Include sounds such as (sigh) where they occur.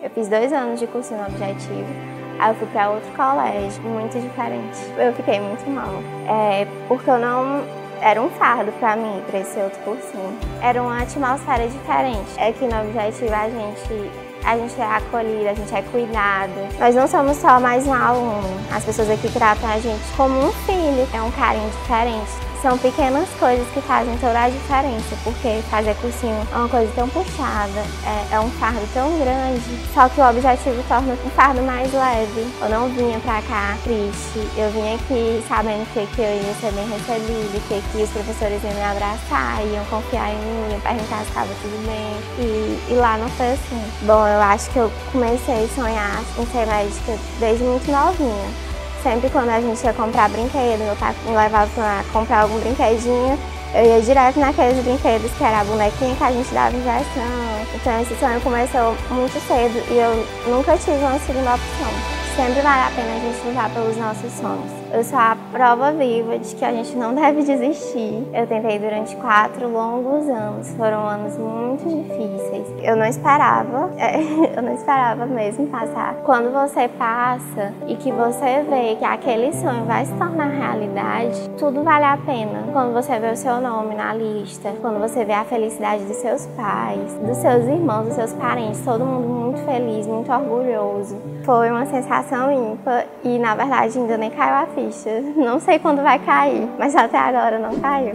Eu fiz dois anos de cursinho objetivo, aí eu fui para outro colégio, muito diferente. Eu fiquei muito mal, é, porque eu não era um fardo para mim, para esse outro cursinho. Era uma atmosfera diferente. Aqui no Objetivo a gente a gente é acolhida, a gente é cuidado. Nós não somos só mais um aluno. As pessoas aqui tratam a gente como um filho. É um carinho diferente. São pequenas coisas que fazem toda a diferença, porque fazer cursinho é uma coisa tão puxada, é, é um fardo tão grande, só que o objetivo torna um fardo mais leve. Eu não vinha pra cá triste, eu vim aqui sabendo que, que eu ia ser bem recebida, que, que os professores iam me abraçar, iam confiar em mim, iam perguntar se estava tudo bem. E, e lá não foi assim. Bom, eu acho que eu comecei a sonhar em ser médica desde muito novinha. Sempre quando a gente ia comprar brinquedo, meu pai me levava para comprar algum brinquedinho, eu ia direto naqueles brinquedos que era a bonequinha que a gente dava injeção. Então esse sonho começou muito cedo e eu nunca tive uma segunda opção. Sempre vale a pena a gente lutar pelos nossos sonhos. Eu sou a prova viva de que a gente não deve desistir. Eu tentei durante quatro longos anos. Foram anos muito difíceis. Eu não esperava, (laughs) eu não esperava mesmo passar. Quando você passa e que você vê que aquele sonho vai se tornar realidade, tudo vale a pena. Quando você vê o seu nome na lista, quando você vê a felicidade dos seus pais, dos seus irmãos, dos seus parentes, todo mundo muito feliz, muito orgulhoso. Foi uma sensação ímpar e na verdade ainda nem caiu a ficha. Não sei quando vai cair, mas até agora não caiu.